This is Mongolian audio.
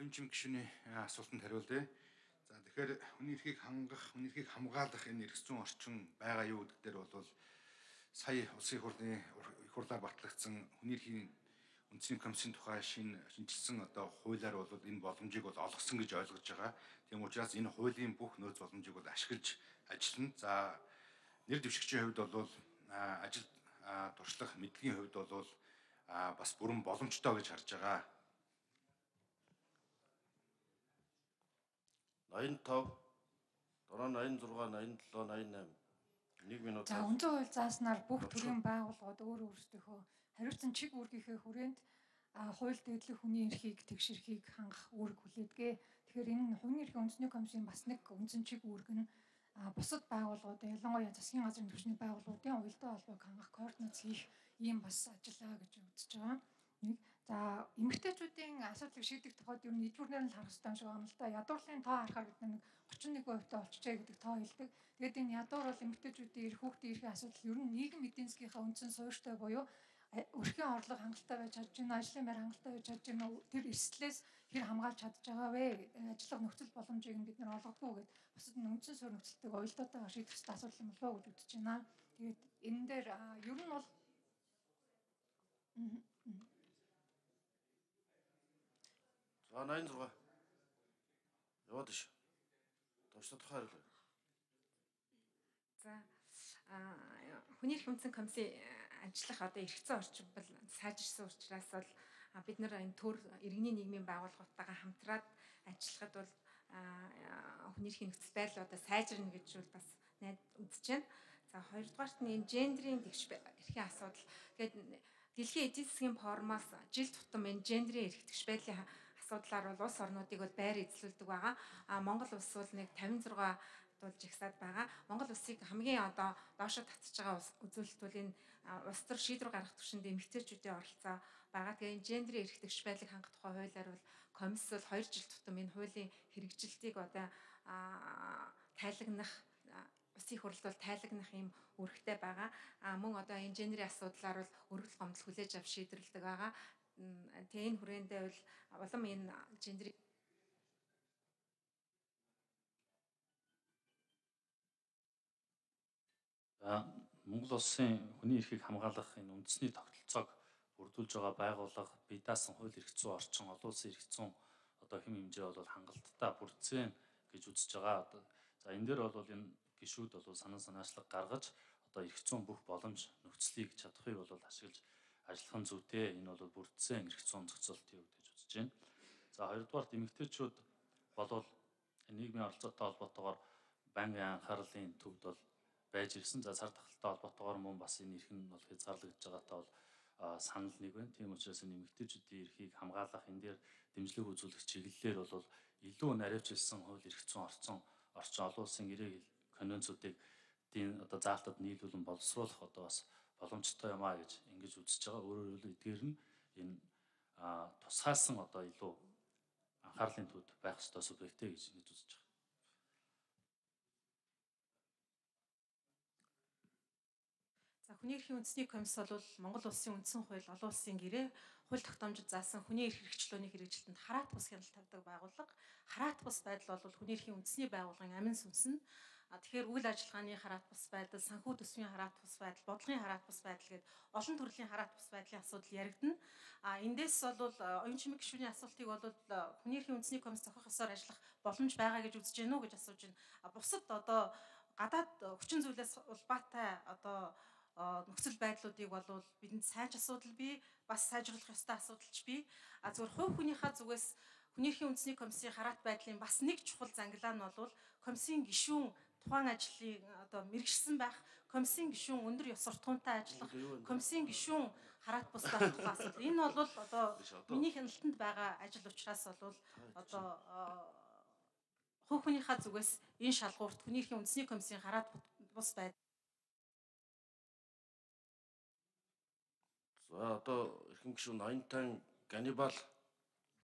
оюун чим гишүүний асуултанд хариулъя. За тэгэхээр хүний эрхийг хангах, хүний эрхийг хамгаалах энэ эрх зүйн орчин байгаа юу гэдэг дээр бол сая улсын хурлын их хурлаар батлагдсан хүний эрхийн үндэсний комиссийн тухай шинэ шинжилсэн одоо хуулиар бол энэ боломжийг бол олгосон гэж ойлгож байгаа. Тийм учраас энэ хуулийн бүх нөөц боломжийг бол ашиглаж ажиллана. За нэр дэвшигчийн хувьд бол ажил туршлах мэдлэгийн хувьд бол бас бүрэн боломжтой гэж харж байгаа. 85 дараа 86 87 88 1 минут. За өнцөг хууль зааснаар бүх төрлийн байгууллагууд өөр өөрсдийнхөө хариуцсан чиг үүргийнхээ хүрээнд хууль дэдлэх хүний эрхийг тэгшэрхийг хангах үүрэг хүлээдгээ. Тэгэхээр энэ хүний эрхийн үндэсний комиссийн бас нэг үндсэн чиг үүрэг нь бусад байгууллагууд ялангуяа засгийн газрын түвшний байгууллагуудын уялдаа холбоог хангах координац хийх ийм бас ажиллаа гэж үзэж байгаа. Нэг за эмэгтэйчүүдийн асуудлыг шийдэх тухайд ер нь эдгүүрнээр нь харах хэрэгтэй юм шиг байна л да. Ядуурлын тоо харахаар бид нэг 31% таа олчжээ гэдэг тоо хэлдэг. Тэгээд энэ ядуур бол эмэгтэйчүүдийн эрх хүүхдийн эрхийн асуудал ер нь нийгэм эдийн засгийнхаа үндсэн суурьтай буюу өрхийн орлого хангалттай байж чадж байна, ажлын байр хангалттай байж чадж байна. Тэр эрсдлээс хэр хамгаалж чадж байгаа вэ? Ажиллах нөхцөл боломжийг нь бид нар олгодгоо гэд бусад үндсэн суурь нөхцөлтөйг уялдаатайгаар шийдэх хэрэгтэй асуудал юм болоо гэж үзэж байна. Тэгээд энэ дээр ер нь бол За 86. Яваад ш. Товч тодорхой хариулъя. За хүний эрх хүнсэн комиссийн ажиллах одоо зүйн орчин бол сайжирсан учраас бол бид нар энэ төр иргэний нийгмийн байгууллагуудтайгаа хамтраад ажиллахад бол хүний эрхийн нөхцөл байдал одоо сайжирна гэж бол бас үзэж байна. За хоёрдугаарт нь энэ гендрийн тэгш эрхийн асуудал. Тэгээд дэлхийн эдийн засгийн форумаас жил тутам энэ гендрийн эрх тэгш байдлын асуудлаар бол улс орнуудыг бол байр эзлүүлдэг байгаа. А Монгол улс бол нэг 56 дуулж ихсаад байгаа. Монгол улсыг хамгийн одоо доошо татж байгаа үзүүлэлт бол энэ улс төр шийдвэр гаргах түвшинд эмэгтэйчүүдийн оролцоо байгаа. Тэгээ энэ гендрийн эрх тэгш байдлыг хангах тухай хуулиар бол комисс бол 2 жил тутам энэ хуулийн хэрэгжилтийг одоо тайлагнах улсын хурлд бол тайлагнах юм үүрэгтэй байгаа. А мөн одоо энэ генерийн асуудлаар бол өргөл гомдол хүлээж авч шийдвэрлэдэг байгаа. Тэгээ энэ хүрээндээ бол улам энэ генерийн За Монгол улсын хүний эрхийг хамгаалах энэ үндэсний тогтолцоог бүрдүүлж байгаа байгууллага бие даасан хууль эрх зүйн орчин олон улсын эрх зүйн одоо хэм хэмжээ бол хангалттай бүрдсэн гэж үзэж байгаа. За энэ дээр бол энэ гişүүд бол санаа санаачлаг гаргаж одоо эрх зүйн бүх боломж нөхцөлийг чадахыг бол ашиглаж ажиллах нь зүйтэй. Энэ бол бүрдсэн эрх зүйн зохицолт юу гэж үзэж байна. За хоёрдугаар эмэгтэйчүүд болвол нийгмийн оролцоотой холбоотойгоор банкын анхаарлын төвд бол байж ирсэн. За цар тахалтай холбоотойгоор мөн бас энэ эрх нь бол хязгаарлагдж байгаатай бол санал нэг байна. Тийм учраас энэ эмэгтэйчүүдийн эрхийг хамгаалах энэ дээр дэмжлэг үзүүлэх чиглэлээр бол илүү наривчлсан хууль эрх зүйн орцсон орчин олон улсын гэрээ конвенцуудыг дийн одоо заалтад нийлүүлэн боловсруулах одоо бас боломжтой юм а гэж ингэж үзэж байгаа. Өөрөөр хэлбэл эдгээр нь энэ тусгаалсан одоо илүү анхаарлын төвд байх ёстой субъекттэй гэж ингэж үзэж байгаа. За хүний эрхийн үндэсний комисс бол Монгол улсын үндсэн хууль, олон улсын гэрээ, хууль тогтоомжид заасан хүний эрх хэрэгчлөөний хэрэгжилтэнд хараат бус хяналт тавьдаг байгууллага. Хараат бус байдал бол хүний эрхийн үндэсний байгууллагын амин сүнс нь А тэгэхээр үйл ажиллагааны хараат бус байдал, санхүү төсвийн хараат бус байдал, бодлогын хараат бус байдал гээд олон төрлийн хараат бус байдлын асуудал яригдана. А эндээс бол оюун чимэг гишүүний асуултыг бол хүний эрхийн үндэсний комисс зохих ёсоор ажиллах боломж байгаа гэж үзэж гэнэ үү гэж асууж байна. А бусад одоо гадаад хүчин зүйлээс улбаатай одоо нөхцөл байдлуудыг бол бидэнд сайж асуудал бий, бас сайжруулах ёстой асуудалч бий. А зөвхөн хувь хүнийхээ зүгээс хүний эрхийн үндэсний комиссийн хараат байдлын бас нэг чухал зангилаа нь бол комиссийн гишүүн тухайн ажлыг одоо мэрэгшсэн байх комиссийн гишүүн өндөр ёс суртахуунтай ажиллах комиссийн гишүүн хараат бус байх тухай асуудал. Энэ бол одоо миний хяналтанд байгаа ажил учраас бол одоо хувь хүнийхээ зүгээс энэ шалгуурт хүний эрхийн үндэсний комиссийн хараат бус байд. За одоо эрхэм гишүүн 80 тань Ганнибал